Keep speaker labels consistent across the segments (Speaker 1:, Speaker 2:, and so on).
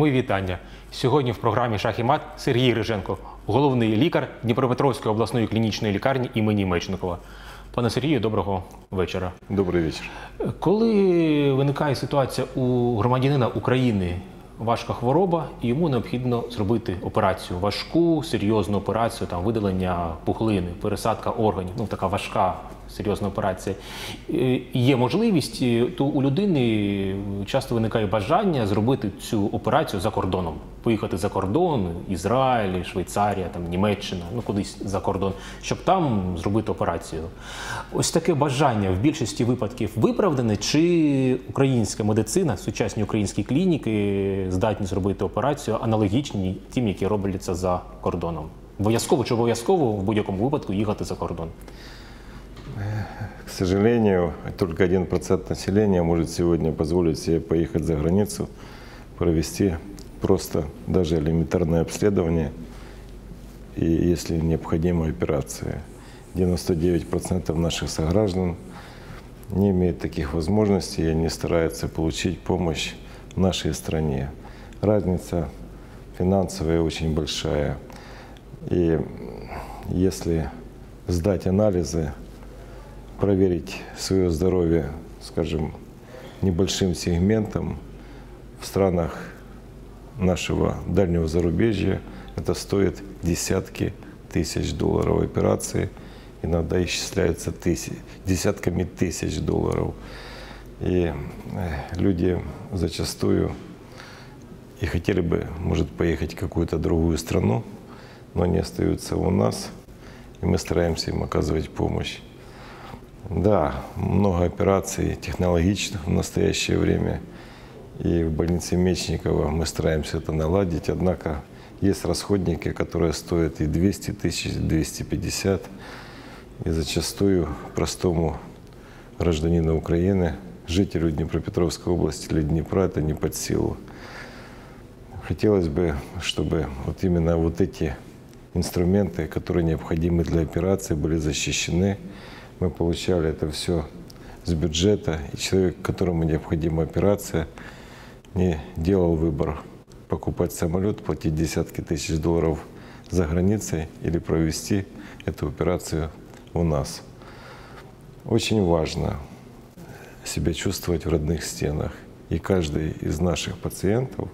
Speaker 1: Мої вітання. Сьогодні в програмі Шах і мат Сергій Риженко, головний лікар Дніпропетровської обласної клінічної лікарні імені Мечникова. Пане Сергію, доброго вечора.
Speaker 2: Добрий вечір.
Speaker 1: Коли виникає ситуація у громадянина України важка хвороба, і йому необхідно зробити операцію, важку, серйозну операцію, там видалення пухлини, пересадка органів, ну така важка серйозна операція. Е, Є можливість, е, то у людини часто виникає бажання зробити цю операцію за кордоном, поїхати за кордон, Ізраїль, Швейцарія, там Німеччина, ну кудись за кордон, щоб там зробити операцію. Ось таке бажання в більшості випадків виправдане, чи українська медицина, сучасні українські клініки здатні зробити операцію аналогічні тим, які робляться за кордоном. Обов'язково чи обов'язково в будь-якому випадку їхати за кордон.
Speaker 2: К сожалению, только 1% населения может сегодня позволить себе поехать за границу, провести просто даже элементарное обследование и, если необходимо, операции. 99% наших сограждан не имеют таких возможностей и они стараются получить помощь в нашей стране. Разница финансовая очень большая. И если сдать анализы, проверить свое здоровье, скажем, небольшим сегментом в странах нашего дальнего зарубежья, это стоит десятки тысяч долларов операции, иногда исчисляются тысяч, десятками тысяч долларов. И э, люди зачастую и хотели бы, может, поехать в какую-то другую страну, но они остаются у нас, и мы стараемся им оказывать помощь. Да, много операций технологичных в настоящее время. И в больнице Мечникова мы стараемся это наладить. Однако есть расходники, которые стоят и 200 тысяч, и 250. И зачастую простому гражданину Украины, жителю Днепропетровской области или Днепра это не под силу. Хотелось бы, чтобы вот именно вот эти инструменты, которые необходимы для операции, были защищены. Мы получали это все с бюджета, и человек, которому необходима операция, не делал выбор покупать самолет, платить десятки тысяч долларов за границей или провести эту операцию у нас. Очень важно себя чувствовать в родных стенах. И каждый из наших пациентов,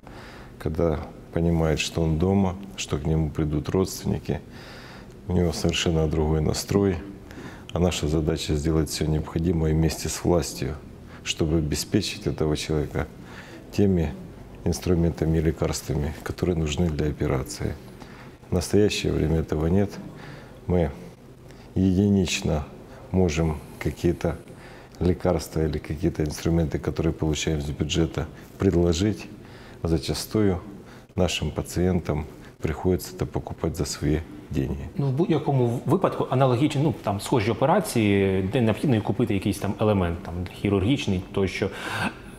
Speaker 2: когда понимает, что он дома, что к нему придут родственники, у него совершенно другой настрой. А наша задача сделать все необходимое вместе с властью, чтобы обеспечить этого человека теми инструментами и лекарствами, которые нужны для операции. В настоящее время этого нет. Мы единично можем какие-то лекарства или какие-то инструменты, которые получаем из бюджета, предложить. Зачастую нашим пациентам приходится это покупать за свои деньги.
Speaker 1: Ну, в будь-якому випадку аналогічні, ну там схожі операції, де необхідно і купити якийсь там елемент, там хірургічний, тощо.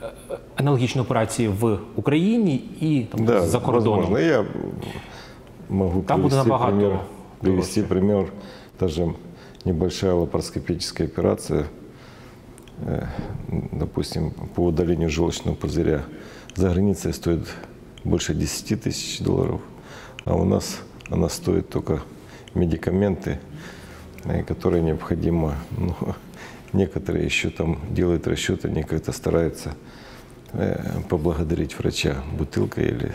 Speaker 1: Е, Аналогічні операції в Україні і там, за кордоном.
Speaker 2: возможно. Я могу
Speaker 1: Там будет
Speaker 2: привести
Speaker 1: набагато
Speaker 2: пример, привести
Speaker 1: дороже.
Speaker 2: пример, даже небольшая лапароскопическая операция, э, допустим, по удалению желчного пузыря за границей стоит больше 10 тысяч долларов, а у нас она стоит только медикаменты, э, которые необходимо. Ну, некоторые еще там делают расчеты, они как-то стараются э, поблагодарить врача бутылкой или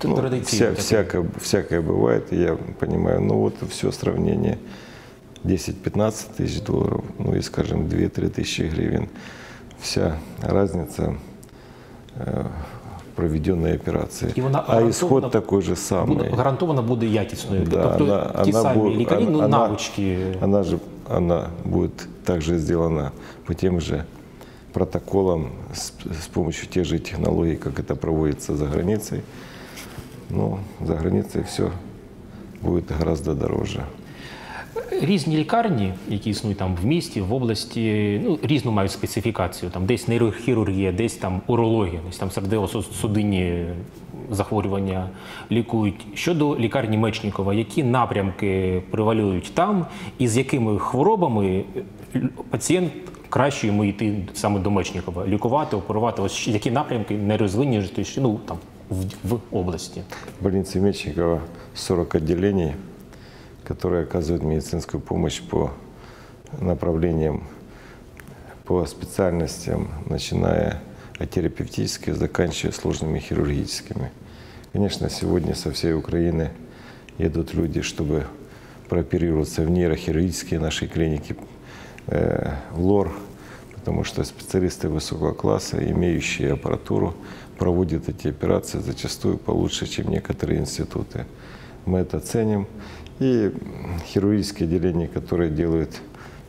Speaker 1: Це
Speaker 2: ну,
Speaker 1: традиційно
Speaker 2: вся- всякое, всякое бывает, я понимаю, ну вот все сравнение 10-15 тысяч долларов, ну и, скажем, 2-3 тысячи гривен. Вся разница э, в проведенной операции.
Speaker 1: І вона
Speaker 2: а
Speaker 1: гарантована
Speaker 2: исход такой же самый.
Speaker 1: Буде, гарантовано буде якісною.
Speaker 2: Да,
Speaker 1: тобто
Speaker 2: она-
Speaker 1: ті
Speaker 2: она
Speaker 1: самі
Speaker 2: бу-
Speaker 1: лікарі, ну,
Speaker 2: она-
Speaker 1: навички.
Speaker 2: Она же она будет также сделана по тем же протоколам с, с помощью тех же технологий, как это проводится за границей. Но за границей все будет гораздо дороже.
Speaker 1: Різні лікарні, які існують там в місті, в області, ну різну мають специфікацію. Там десь нейрохірургія, десь там урологія, десь там сердево-судинні захворювання лікують. Щодо лікарні Мечнікова, які напрямки превалюють там, і з якими хворобами пацієнт краще йому йти саме до Мечнікова, лікувати, оперувати? Ось які напрямки найрозвинніші ну, там, в, в області?
Speaker 2: В Мечникова 40 отделений, которые оказывают медицинскую помощь по направлениям, по специальностям, начиная от терапевтических, заканчивая сложными хирургическими. Конечно, сегодня со всей Украины едут люди, чтобы прооперироваться в нейрохирургические наши клиники, э, ЛОР, потому что специалисты высокого класса, имеющие аппаратуру, проводят эти операции зачастую получше, чем некоторые институты. Мы это ценим. И хирургические отделения, которые делают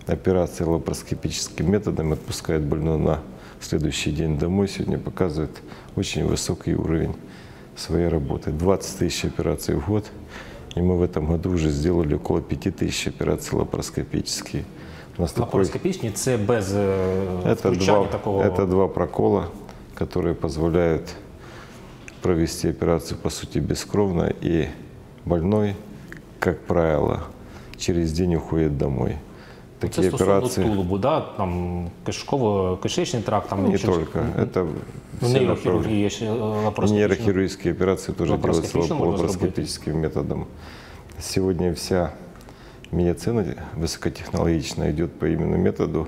Speaker 2: операции лапароскопическим методом, отпускают больного на следующий день домой, сегодня показывают очень высокий уровень своей работы. 20 тысяч операций в год. И мы в этом году уже сделали около 5 тысяч операций такой-
Speaker 1: Лапароскопічні це без е,
Speaker 2: это два,
Speaker 1: такого.
Speaker 2: это два прокола, которые позволяют провести операцию, по сути, бескровно, и больной, как правило, через день уходит домой.
Speaker 1: Це
Speaker 2: Такие
Speaker 1: стосовно
Speaker 2: операции
Speaker 1: тулубу, да? там кишково-кишечний тракт, там
Speaker 2: не
Speaker 1: ще-
Speaker 2: только, это
Speaker 1: Ну,
Speaker 2: все
Speaker 1: нейрохірургія, ще е,
Speaker 2: направления.
Speaker 1: лапароскопічна.
Speaker 2: Нейрохирургические операции тоже делаются
Speaker 1: Лапароскопично можно
Speaker 2: лапароскопическим методом. Сегодня вся медицина высокотехнологичная идет по именно методу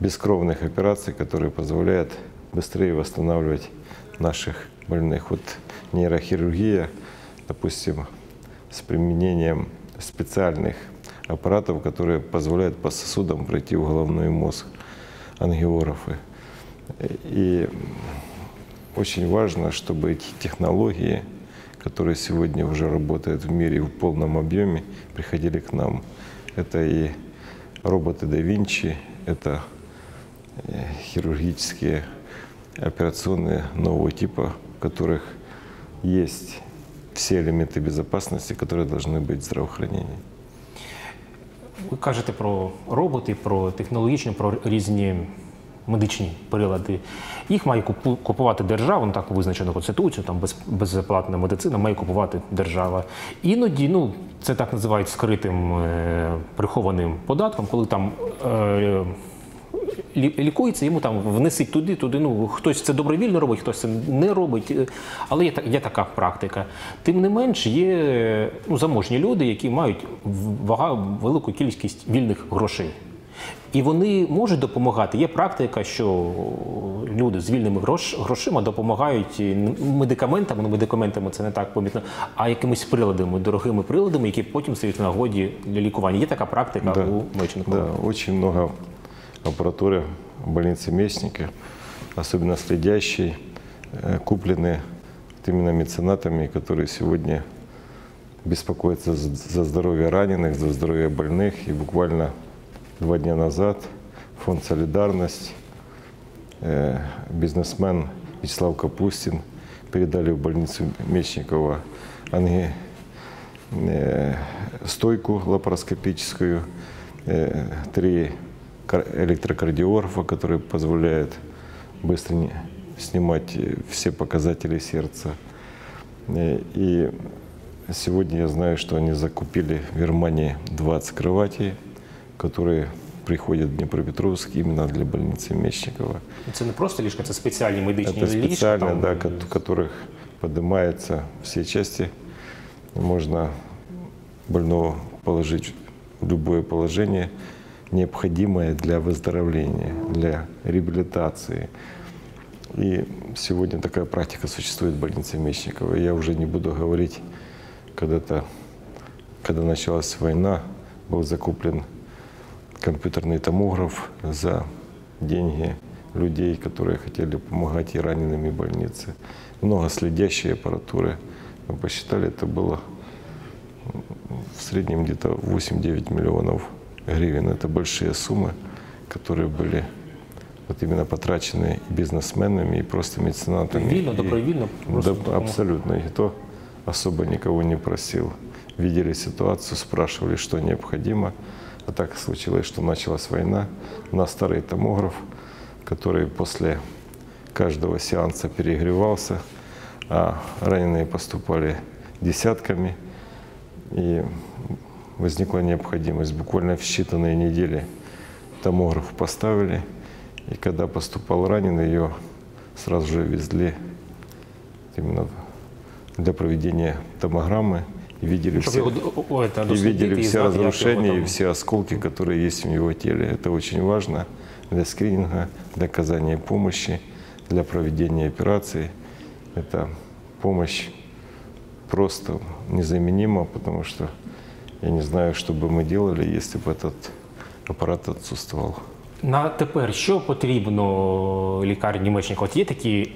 Speaker 2: бескровных операций, которые позволяют быстрее восстанавливать наших больных. Вот нейрохирургия, допустим, с применением специальных аппаратов, которые позволяют по сосудам пройти в головной мозг, ангиографы. И очень важно, чтобы эти технологии, которые сегодня уже работают в мире в полном объеме, приходили к нам. Это и роботы да Винчи, это э, хирургические операционные нового типа, в которых есть все элементы безопасности, которые должны быть в здравоохранении.
Speaker 1: Ви кажете про роботи, про технологічні, про різні медичні прилади. Їх має купу- купувати держава, ну так визначено Конституцією, там без, безплатна медицина має купувати держава. Іноді, ну це так називають скритим е, прихованим податком, коли там. Е, лі- Лікується, йому там внесуть туди, туди. Ну хтось це добровільно робить, хтось це не робить. Е, Але є, є така практика. Тим не менш, є ну, заможні люди, які мають вага велику кількість вільних грошей. І вони можуть допомагати. Є практика, що люди з вільними грош, грошима допомагають не медикаментами, ну медикаментами це не так помітно, а якимись приладами, дорогими приладами, які потім стають в нагоді для лікування. Є така практика
Speaker 2: Да.
Speaker 1: у Меченкова.
Speaker 2: Да, очень много аппаратуры в больнице Местника, особенно следящей, э, куплены именно меценатами, которые сегодня беспокоятся за здоровье раненых, за здоровье больных. И буквально два дня назад фонд «Солидарность», э, бизнесмен Вячеслав Капустин передали в больницу Мечникова анги- э, стойку лапароскопическую, три электрокардиографа, которые позволяют быстро не- снимать э, все показатели сердца. Э, И сегодня я знаю, что они закупили в Германии 20 кроватей, которые приходят в Днепропетровск именно для больницы Мечникова.
Speaker 1: Це не просто ліжка, це спеціальні медичні
Speaker 2: Это
Speaker 1: ліжка.
Speaker 2: специально,
Speaker 1: там,
Speaker 2: да, ко- в которых поднимается все части. Можно больного положить в любое положение, необходимое для выздоровления, для реабилитации. И сегодня такая практика существует в больнице Мечникова. Я уже не буду говорить, когда-то, когда началась война, был закуплен компьютерный томограф за деньги людей, которые хотели помогать и раненым, и больнице. Много следящей аппаратуры. Мы посчитали, это было в среднем где-то 8-9 миллионов гривен. Это большие суммы, которые были вот именно потрачены бизнесменами, и просто меценатами.
Speaker 1: Добровільно, просто
Speaker 2: да, абсолютно. И то особо никого не просил. видели ситуацию, спрашивали, что необходимо. А так случилось, что началась война. У нас старый томограф, который после каждого сеанса перегревался, а раненые поступали десятками. И возникла необходимость буквально в считанные недели томограф поставили. И когда поступал раненый, ее сразу же везли именно для проведения томограммы и видели все,
Speaker 1: його о, це,
Speaker 2: и видели
Speaker 1: і
Speaker 2: все разрушения и все осколки, которые есть в его теле. Это очень важно для скрининга, для оказания помощи, для проведения операций. Это помощь просто незаменима, потому что я не знаю, что бы мы делали, если бы этот аппарат отсутствовал.
Speaker 1: На тепер що потрібно лікарні Мечникова? От є такі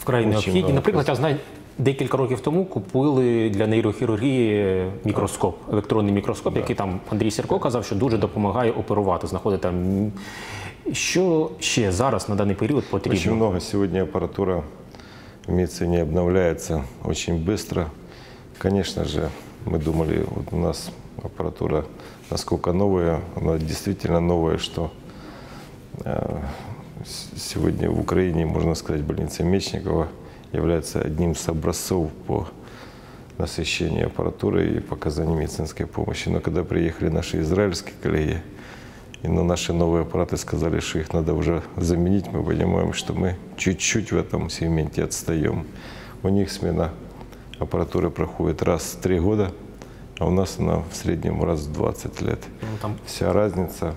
Speaker 1: вкрай
Speaker 2: Очень
Speaker 1: необхідні.
Speaker 2: много
Speaker 1: Наприклад, я знаю, декілька років тому купили для нейрохірургії мікроскоп, електронний мікроскоп, який там Андрій Сірко казав, що дуже допомагає оперувати, знаходити там. Що ще зараз на даний період
Speaker 2: Очень
Speaker 1: потрібно?
Speaker 2: много сегодня аппаратура в медицине обновляется очень быстро. Конечно же, Мы думали, вот у нас аппаратура насколько новая, она действительно новая, что э, сегодня в Украине, можно сказать, больница Мечникова является одним из образцов по насыщению аппаратуры и показанию медицинской помощи. Но когда приехали наши израильские коллеги, и на наши новые аппараты сказали, что их надо уже заменить, мы понимаем, что мы чуть-чуть в этом сегменте отстаем. У них смена аппаратуры проходит раз в три года, а у нас она в среднем раз в 20 лет.
Speaker 1: Ну, там
Speaker 2: Вся разница,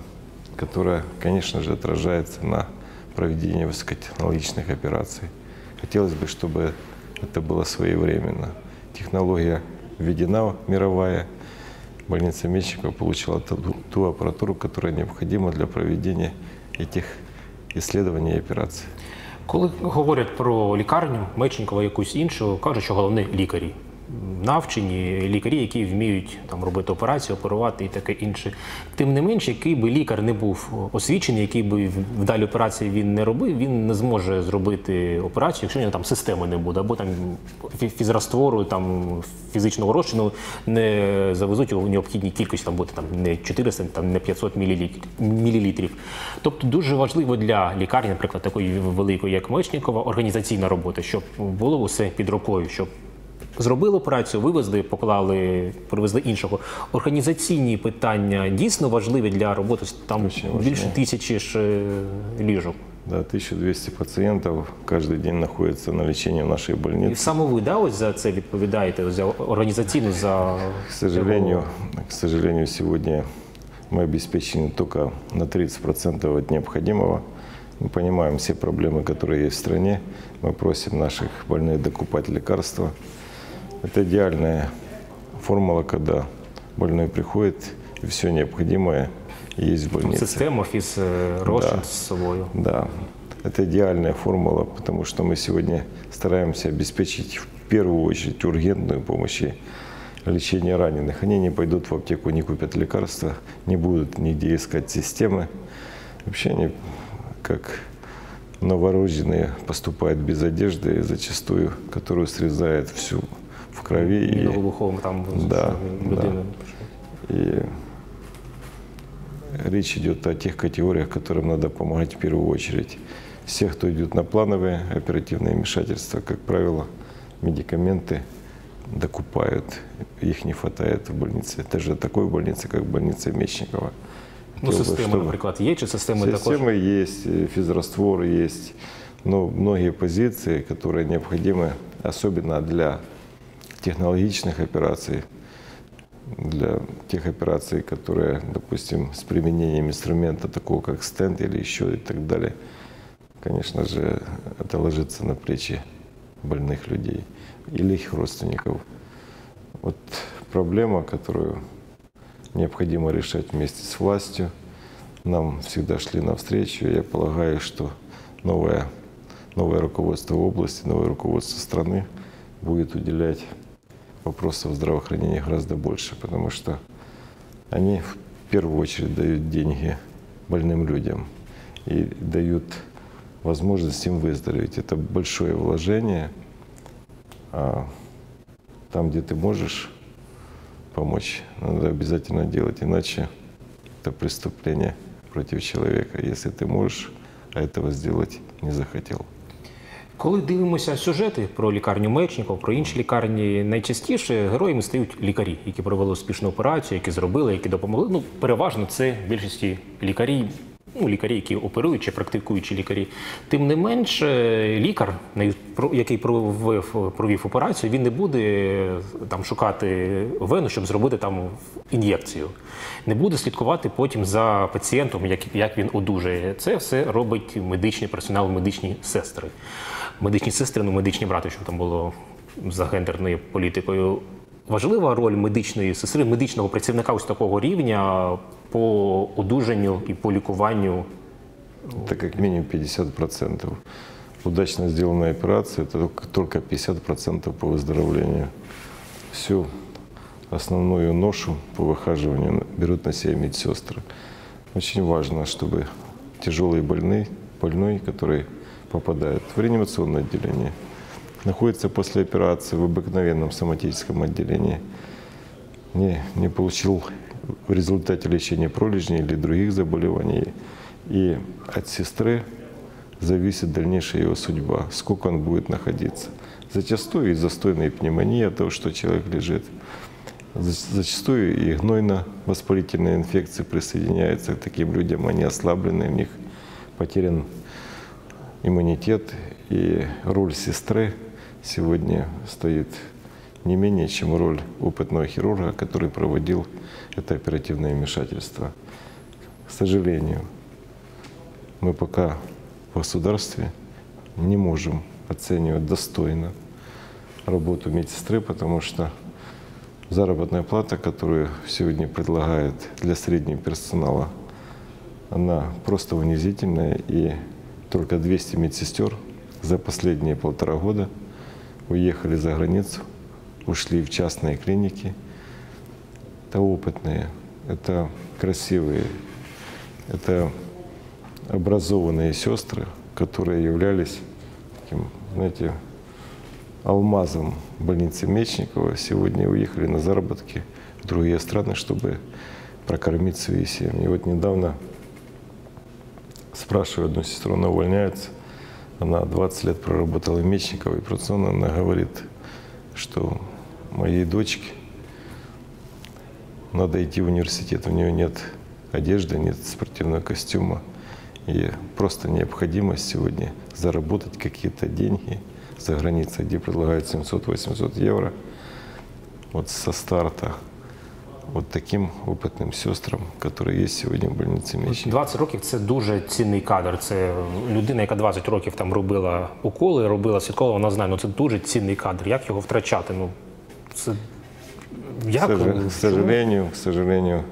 Speaker 2: которая, конечно же, отражается на проведении высокотехнологичных операций. Хотелось бы, чтобы это было своевременно. Технология введена мировая. Больница Мечникова получила ту, ту аппаратуру, которая необходима для проведения этих исследований и операций.
Speaker 1: Коли говорять про лікарню Мечникова якусь іншу, кажуть, що головне лікарі. Навчені лікарі, які вміють там робити операцію, оперувати і таке інше. Тим не менш, який би лікар не був освічений, який би в далі операції він не робив, він не зможе зробити операцію, якщо в нього там системи не буде, або там фі- фізраствору, там фізичного розчину не завезуть у необхідній кількості, там буде там не 400, там не 500 мілілітрів. Тобто дуже важливо для лікарні, наприклад, такої великої, як Мечникова, організаційна робота, щоб було усе під рукою, щоб Зробили операцію, вивезли, поклали, привезли іншого. Організаційні питання дійсно важливі для роботи. Там
Speaker 2: Очень важливі.
Speaker 1: більше тисячі ж е, ліжок.
Speaker 2: Да, 1200 пациентов каждый день находятся на лечении в нашей
Speaker 1: І
Speaker 2: больнице.
Speaker 1: саме ви да, ось за це відповідаєте за організаційну за
Speaker 2: К сожалению, к сожалению, сегодня мы обеспечены только на 30% от необходимого. Мы понимаем все проблемы, которые есть в стране. Мы просим наших больных докупать лекарства. Это идеальная формула, когда больной приходит, и все необходимое есть в больнице.
Speaker 1: систему фіз е, розчин з собою.
Speaker 2: Да, это идеальная формула, потому что мы сегодня стараемся обеспечить в первую очередь ургентную помощь и лечение раненых. Они не пойдут в аптеку, не купят лекарства, не будут нигде искать системы. Вообще они, как новорожденные, поступают без одежды, зачастую, которую срезает всю в крови.
Speaker 1: І
Speaker 2: И,
Speaker 1: вибуховим там
Speaker 2: Да,
Speaker 1: людина.
Speaker 2: и речь идет о тех категориях, которым надо помогать в первую очередь. Все, кто идет на плановые оперативные вмешательства, как правило, медикаменты докупают, их не хватает в больнице. Даже такой больнице, как больница Мечникова.
Speaker 1: Ну, система,
Speaker 2: чтобы-
Speaker 1: є, чи системи також?
Speaker 2: Системы есть, э, физраствор есть, но многие позиции, которые необходимы, особенно для технологичных операций, для тех операций, которые, допустим, с применением инструмента такого, как стенд или еще и так далее, конечно же, это ложится на плечи больных людей или их родственников. Вот проблема, которую необходимо решать вместе с властью. Нам всегда шли навстречу. Я полагаю, что новое, новое руководство области, новое руководство страны будет уделять вопросам здравоохранения гораздо больше, потому что они в первую очередь дают деньги больным людям и дают возможность им выздороветь. Это большое вложение. А там, где ты можешь помочь. Надо обязательно делать, иначе это преступление против человека, если ты можешь, а этого сделать не захотел.
Speaker 1: Коли дивимося сюжети про лікарню Мечников, про інші лікарні, найчастіше героями стають лікарі, які провели успішну операцію, які зробили, які допомогли. Ну, переважно це в більшості лікарі, ну, лікарі, які оперують чи практикуючі лікарі. Тим не менше, лікар, який провів, провів операцію, він не буде там шукати вену, щоб зробити там ін'єкцію. Не буде слідкувати потім за пацієнтом, як, як він одужає. Це все робить медичний персонал, медичні сестри Медичні сестри, ну медичні брати, що там було за гендерною політикою. Важлива роль медичної сестри, медичного працівника ось такого рівня по одужанню і по лікуванню
Speaker 2: Это как минимум 50%. Удачно сделанная операция – это только- только 50% по выздоровлению. Всю основную ношу по выхаживанию берут на себя медсестры. Очень важно, чтобы тяжелый больной, больной, который попадает в реанимационное отделение, находится после операции в обыкновенном соматическом отделении, не, не получил в результате лечения пролежней или других заболеваний. И от сестры зависит дальнейшая его судьба, сколько он будет находиться. Зачастую и застойная пневмония, от того, что человек лежит. За- Зачастую и гнойно-воспалительные инфекции присоединяются к таким людям, они ослаблены, у них потерян иммунитет, и роль сестры сегодня стоит не менее, чем роль опытного хирурга, который проводил это оперативное вмешательство. К сожалению, мы пока в государстве не можем оценивать достойно работу медсестры, потому что заработная плата, которую сегодня предлагают для среднего персонала, она просто унизительная, и только 200 медсестер за последние полтора года уехали за границу, ушли в частные клиники. Это опытные, это красивые, это образованные сестры, которые являлись таким, знаете, алмазом больницы Мечникова, сегодня уехали на заработки в другие страны, чтобы прокормить свои семьи. И вот недавно спрашиваю одну сестру, она увольняется, она 20 лет проработала в Мечниково, и просто она говорит, что моей дочке надо идти в университет, у нее нет одежды, нет спортивного костюма, и просто необходимость сегодня заработать какие-то деньги за границей, где предлагают 700-800 евро, вот со старта, вот таким опытным сестрам, которые есть сегодня в больнице Мечникова.
Speaker 1: 20 років це дуже цінний кадр. Це людина, яка 20 років там робила уколи, робила свідково, вона знає, ну це дуже цінний кадр. Як його втрачати? Ну це
Speaker 2: К
Speaker 1: як
Speaker 2: сожа-
Speaker 1: Чому?
Speaker 2: К сожалению, к сожалению,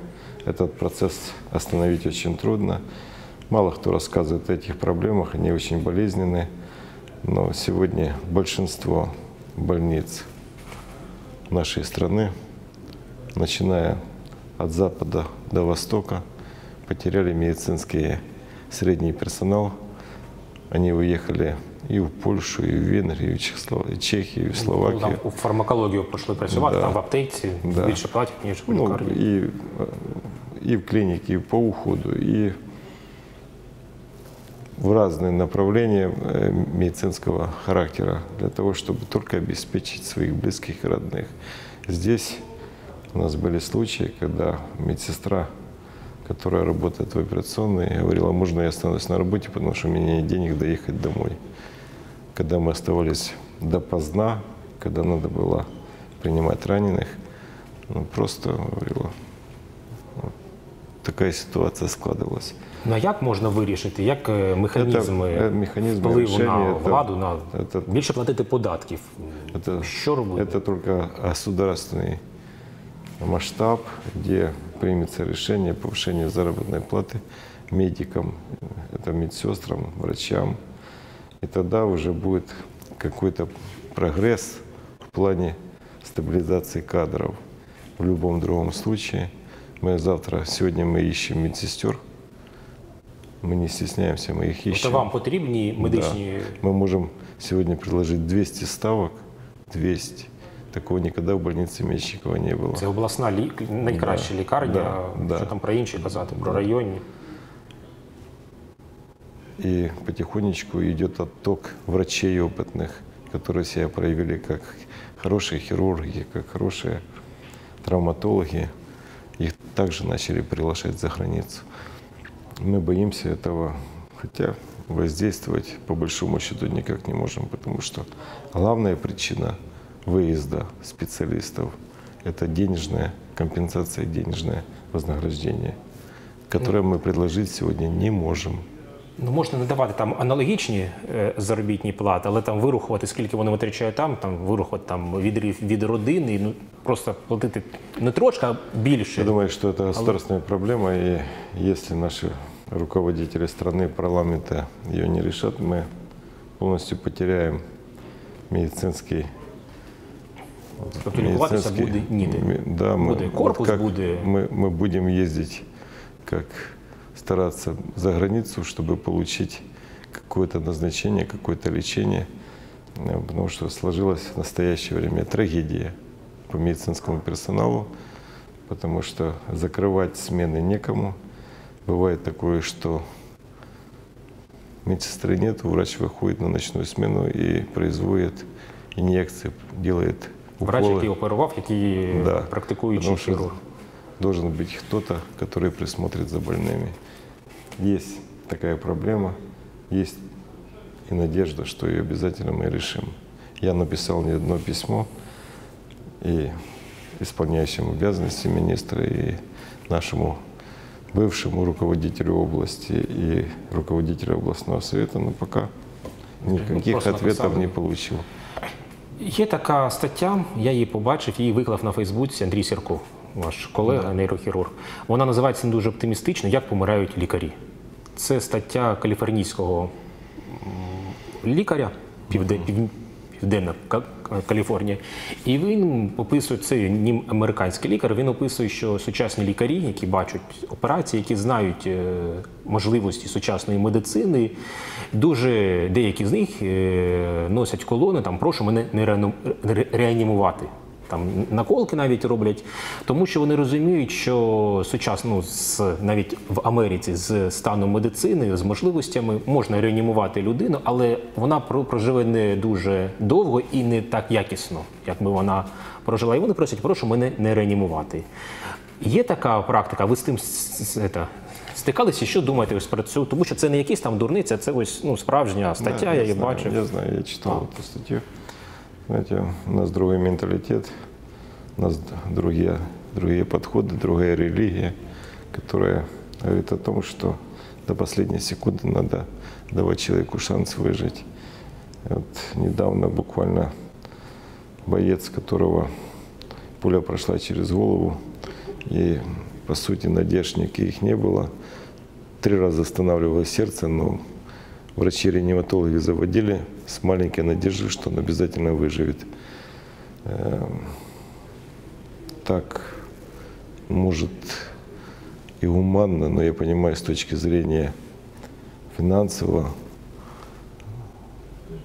Speaker 2: этот процесс остановить очень трудно. Мало кто рассказывает о этих проблемах, они очень болезненны. Но сегодня большинство больниц нашей страны, начиная от запада до востока, потеряли медицинский средний персонал. Они уехали и в Польшу, и в Венгрию, и в Чехослов- и Чехию, и в
Speaker 1: Ну,
Speaker 2: Словакию.
Speaker 1: там у фармакологію пішли працювати,
Speaker 2: Да.
Speaker 1: там в аптеці
Speaker 2: Да.
Speaker 1: більше платять, ніж у
Speaker 2: Ну,
Speaker 1: лікарні.
Speaker 2: и, э, и в клинике, и по уходу, и в разные направления э, медицинского характера для того, чтобы только обеспечить своих близких и родных. Здесь у нас были случаи, когда медсестра, которая работает в операционной, говорила, можно я останусь на работе, потому что у меня нет денег доехать домой. Когда мы оставались допоздна, когда надо было принимать раненых, ну, просто говорила, вот такая ситуация складывалась.
Speaker 1: Ну а як можна вирішити? Як е, механізми
Speaker 2: Це, е, механізми
Speaker 1: впливу
Speaker 2: рішення,
Speaker 1: на
Speaker 2: це-
Speaker 1: владу, на
Speaker 2: це-
Speaker 1: більше платити податків?
Speaker 2: Это,
Speaker 1: Що робити?
Speaker 2: это только государственный масштаб, где примется решение повышения заработной платы медикам, это медсестрам, врачам. И тогда уже будет какой-то прогресс в плане стабилизации кадров. В любом другом случае мы завтра, сегодня мы ищем медсестер, мы не стесняемся, мы их ищем.
Speaker 1: Тобто вам потрібні медичні
Speaker 2: Да. Мы можем сегодня предложить 200 ставок, 200. Такого никогда в больнице Мечникова не было.
Speaker 1: Це обласна лі... найкраща
Speaker 2: Да,
Speaker 1: лікарня.
Speaker 2: да, да.
Speaker 1: Що там про інші казати, про районні.
Speaker 2: И потихонечку идет отток врачей опытных, которые себя проявили как хорошие хирурги, как хорошие травматологи. Их также начали приглашать за границу. Мы боимся этого, хотя воздействовать по большому счету никак не можем, потому что главная причина выезда специалистов – это денежная компенсация, денежное вознаграждение, которое мы предложить сегодня не можем.
Speaker 1: Ну, можна не давати там аналогічні е, заробітні плати, але там вирухувати, скільки вони витрачають там, там вирухувати там від, рі- від родини, ну просто платити не трошки, а більше.
Speaker 2: Я думаю, что это государственная проблема, и если наши руководители страны, парламента ее не решат, мы полностью потеряем медицинский
Speaker 1: Тобто лікуватися буде ніде.
Speaker 2: ми- Да, мы,
Speaker 1: Буде корпус,
Speaker 2: как
Speaker 1: буде-
Speaker 2: Мы, мы будем ездить, как стараться за границу, чтобы получить какое-то назначение, какое-то лечение, э, потому что сложилась в настоящее время трагедия по медицинскому персоналу, потому что закрывать смены некому. Бывает такое, что медсестры нет, врач выходит на ночную смену и производит инъекции, делает
Speaker 1: Врач, який оперував, який
Speaker 2: Да,
Speaker 1: практикуючий хірург.
Speaker 2: должен быть кто-то, который присмотрит за больными. Есть такая проблема, есть и надежда, что ее обязательно мы решим. Я написал не одно письмо и исполняющему обязанности министра, и нашему бывшему руководителю области и руководителю областного совета, но пока никаких
Speaker 1: просто
Speaker 2: ответов
Speaker 1: написали.
Speaker 2: не получил.
Speaker 1: Є така стаття, я її побачив, її виклав на Фейсбуці Андрій Сірко, ваш колега, нейрохірург. Вона називається не дуже оптимістично Як помирають лікарі. Це стаття каліфорнійського лікаря, півде, пів, Південна Каліфорнія. І він описує це нім американський лікар. Він описує, що сучасні лікарі, які бачать операції, які знають е, можливості сучасної медицини, дуже деякі з них е, носять колони. Там прошу мене не реанімувати. Там наколки навіть роблять, тому що вони розуміють, що сучасно ну, з навіть в Америці з станом медицини, з можливостями можна реанімувати людину, але вона проживе не дуже довго і не так якісно, як би вона прожила. І вони просять, прошу мене не реанімувати. Є така практика, ви з тим с- стикалися? Що думаєте ось про цю? Тому що це не якісь там дурниця, це ось ну справжня стаття,
Speaker 2: Да,
Speaker 1: я її
Speaker 2: знаю,
Speaker 1: бачив.
Speaker 2: Я знаю, я читал эту статью. Знаете, у нас другой менталитет, у нас другие, другие подходы, другая религия, которая говорит о том, что до последней секунды надо давать человеку шанс выжить. Вот недавно буквально боец, которого пуля прошла через голову, и по сути надежд никаких не было. Три раза останавливалось сердце, но врачи-реаниматологи заводили с маленькой надеждой, что он обязательно выживет. Эм, Так, может, и гуманно, но я понимаю, с точки зрения финансового,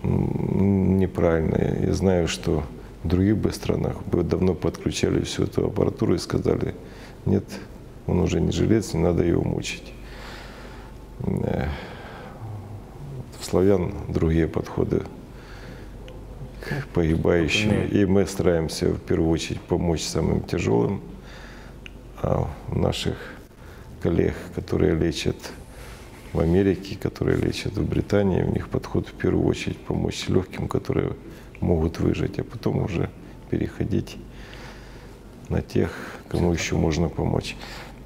Speaker 2: неправильно. Я знаю, что в других бы странах бы давно подключали всю эту аппаратуру и сказали, нет, он уже не жилец, не надо его мучить. Славян другие подходы к погибающим. И мы стараемся в первую очередь помочь самым тяжелым. А наших коллег, которые лечат в Америке, которые лечат в Британии, у них подход в первую очередь помочь легким, которые могут выжить, а потом уже переходить на тех, кому еще можно помочь.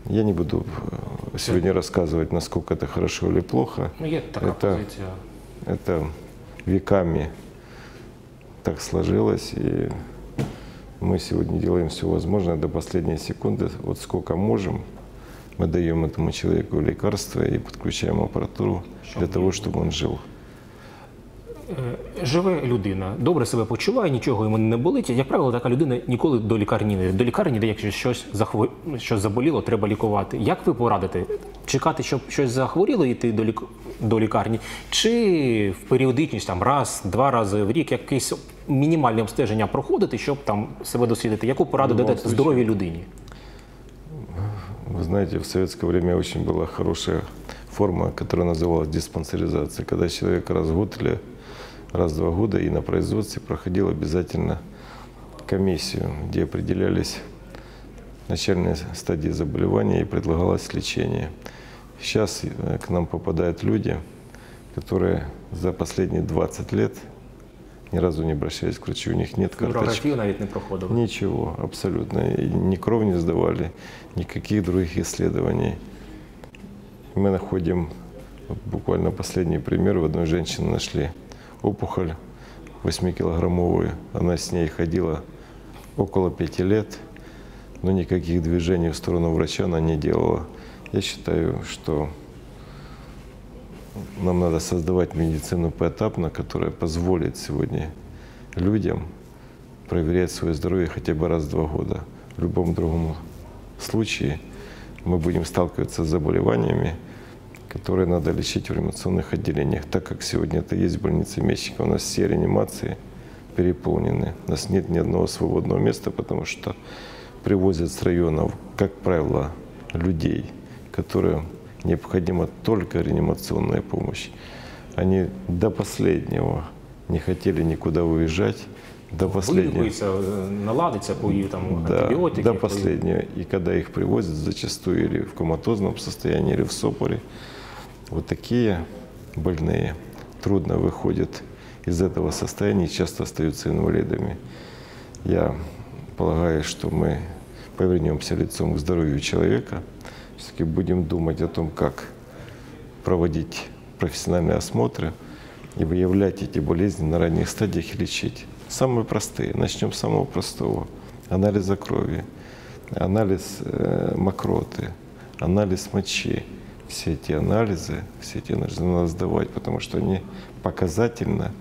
Speaker 2: Я не буду э, сегодня рассказывать, насколько это хорошо или плохо.
Speaker 1: Ну,
Speaker 2: Это-
Speaker 1: позиція.
Speaker 2: Это веками так сложилось, и мы сегодня делаем все возможное до последней секунды. Вот сколько можем, мы даем этому человеку лекарства и подключаем аппаратуру для того, чтобы он жил.
Speaker 1: Е, Живе людина, добре себе почуває, нічого йому не болить. Як правило, така людина ніколи до лікарні не йде. До лікарні, йде, якщо щось захво... щось заболіло, треба лікувати. Як ви порадите? Чекати, щоб щось захворіло, і йти до, лік... до лікарні, чи в періодичність там раз, два рази в рік якийсь мінімальне обстеження проходити, щоб там себе дослідити? Яку пораду
Speaker 2: В любом
Speaker 1: дадете здоровій людині?
Speaker 2: Вы знаете, в советское время очень была хорошая форма, которая называлась диспансеризация, когда человек раз в год или раз в два года и на производстве проходил обязательно комиссию, где определялись начальные стадии заболевания и предлагалось лечение. Сейчас э, к нам попадают люди, которые за последние 20 лет ни разу не обращались к врачу, у них нет карточки.
Speaker 1: Флюорографію навіть не проходили.
Speaker 2: Ничего, абсолютно. И ни кровь не сдавали, никаких других исследований. Мы находим, буквально последний пример, в одной женщине нашли опухоль 8-килограммовую. Она с ней ходила около 5 лет, но никаких движений в сторону врача она не делала. Я считаю, что нам надо создавать медицину поэтапно, которая позволит сегодня людям проверять свое здоровье хотя бы раз в два года. В любом другом случае мы будем сталкиваться с заболеваниями, которые надо лечить в реанимационных отделениях, так как сегодня это есть в больнице Мечника. У нас все реанимации переполнены. У нас нет ни одного свободного места, потому что привозят с районов, как правило, людей, которым необходима только реанимационная помощь. Они до последнего не хотели никуда уезжать, до последнего.
Speaker 1: Вилікується, е, наладиться, поїв там
Speaker 2: Да,
Speaker 1: антибіотики.
Speaker 2: до
Speaker 1: поїв.
Speaker 2: последнего. И когда их привозят, зачастую или в коматозном состоянии, или в сопоре, вот такие больные трудно выходят из этого состояния и часто остаются инвалидами. Я полагаю, что мы повернемся лицом к здоровью человека, все-таки будем думать о том, как проводить профессиональные осмотры и выявлять эти болезни на ранних стадиях и лечить. Самые простые. Начнем с самого простого. Анализа крови, анализ э, мокроты, анализ мочи Все эти анализы, все эти анализы надо сдавать, потому что они показательно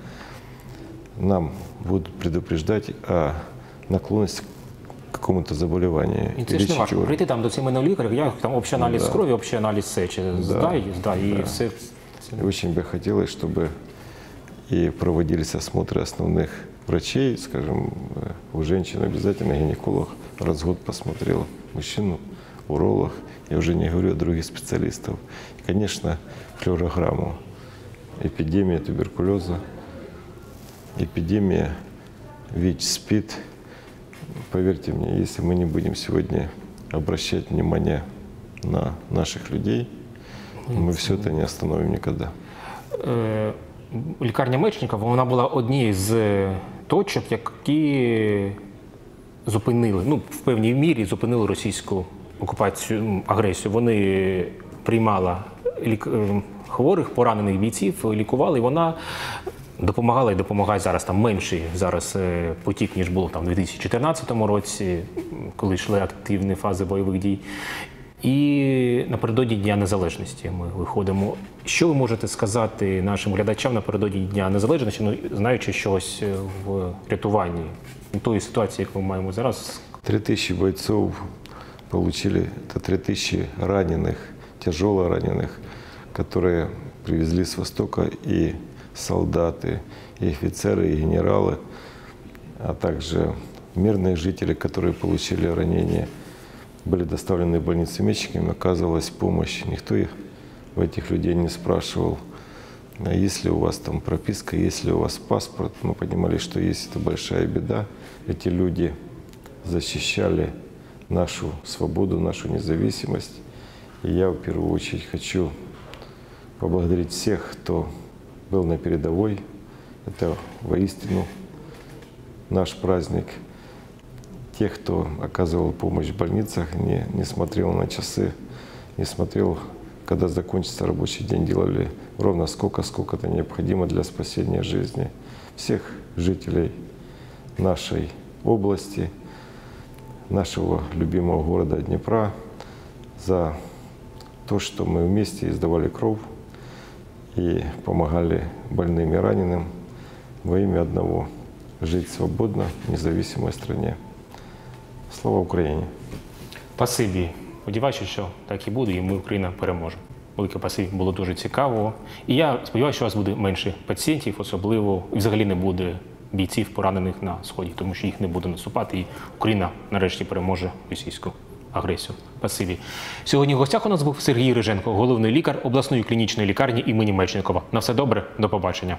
Speaker 2: нам будут предупреждать о наклонности к какому-то заболеванию.
Speaker 1: І
Speaker 2: и
Speaker 1: це ж не
Speaker 2: лечить
Speaker 1: важко.
Speaker 2: его.
Speaker 1: Прийти там до сімейного лікаря, я там общий аналіз
Speaker 2: Да.
Speaker 1: крові, общий аналіз сечі. Здай, здай, і все.
Speaker 2: И Очень бы хотелось, чтобы и проводились осмотры основных врачей, скажем, э, у женщин обязательно гинеколог раз в год посмотрел мужчину, уролог, я уже не говорю о других специалистов. И, конечно, флюорограмму, эпидемия туберкулеза, эпидемия ВИЧ, СПИД. Поверьте мне, если мы не будем сегодня обращать внимание на наших людей, мы все это не остановим никогда.
Speaker 1: Е, Лікарня Мечникова вона була однією з точок, які зупинили, ну, в певній мірі зупинили російську окупацію, агресію. Вони приймали лік... е, хворих, поранених бійців, лікували, і вона допомагала і допомагає зараз там менший зараз е, потік, ніж було там у 2014 році, коли йшли активні фази бойових дій. І напередодні Дня Незалежності ми виходимо. Що ви можете сказати нашим глядачам напередодні Дня Незалежності, ну знаючи щось е, в рятуванні тої ситуації, яку ми маємо зараз?
Speaker 2: Три тысячи бойцов получили, это три тысячи раненых, тяжело раненых, которые привезли с Востока и солдаты, и офицеры, и генералы, а также мирные жители, которые получили ранения, были доставлены в больницы мечниками, оказывалась помощь. Никто их, у этих людей не спрашивал, а есть ли у вас там прописка, есть ли у вас паспорт. Мы понимали, что есть это большая беда. Эти люди защищали нашу свободу, нашу независимость. И я в первую очередь хочу поблагодарить всех, кто был на передовой. Это воистину наш праздник. Тех, кто оказывал помощь в больницах, не, не смотрел на часы, не смотрел, когда закончится рабочий день, делали ровно сколько, сколько это необходимо для спасения жизни всех жителей нашей области, нашего любимого города Днепра, за то, что мы вместе издавали кровь и помогали больным и раненым во имя одного – жить свободно в независимой стране. Слава Україні!
Speaker 1: Спасибі. Сподіваюся, що так і буде, і ми Україна переможе. Велике спасибі, було дуже цікаво. І я сподіваюся, що у вас буде менше пацієнтів, особливо і взагалі не буде бійців, поранених на сході, тому що їх не буде наступати, і Україна нарешті переможе російську агресію. Пасиві. Сьогодні в гостях у нас був Сергій Риженко, головний лікар обласної клінічної лікарні імені Мечникова. На все добре, до побачення.